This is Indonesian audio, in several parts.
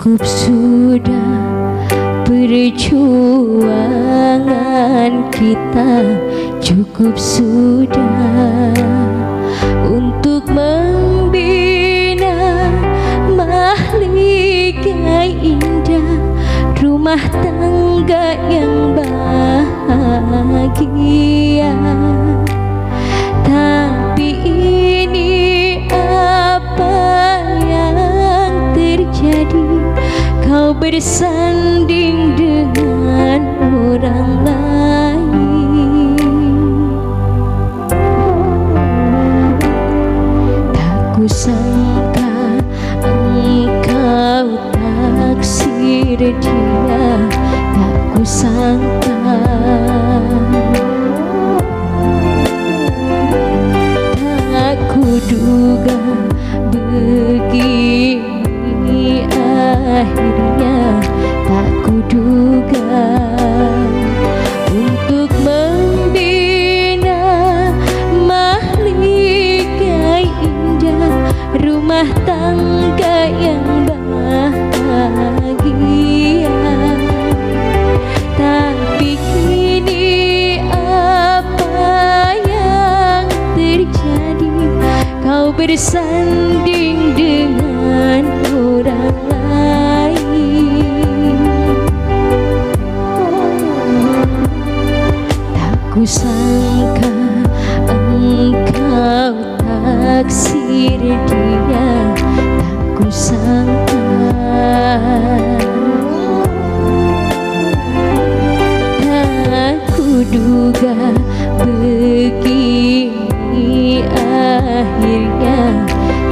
Cukup sudah perjuangan kita Cukup sudah untuk membina mahligai indah Rumah tangga yang bahagia bersanding dengan orang lain. Tak kusangka engkau taksir dia. Tak kusangka Rumah tangga yang bahagia. Tapi kini apa yang terjadi? Kau bersanding dengan orang lain. Tak kusangka engkau taksir dia Tak kusangka Tak kuduga begini akhirnya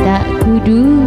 Tak kuduga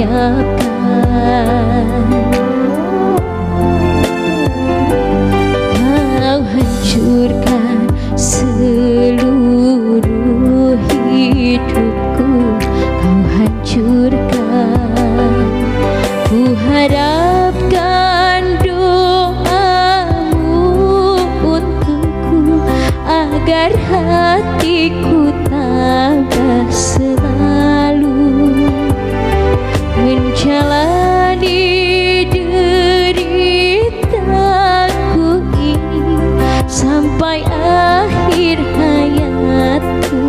lenyapkan Kau hancurkan seluruh hidupku. Kau hancurkan. Ku harapkan doamu untukku Agar hatiku Sampai akhir hayatku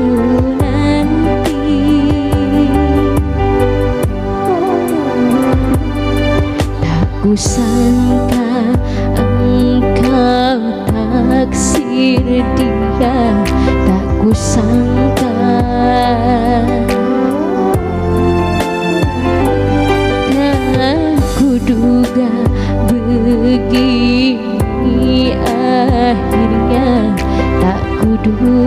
nanti. Tak kusangka you.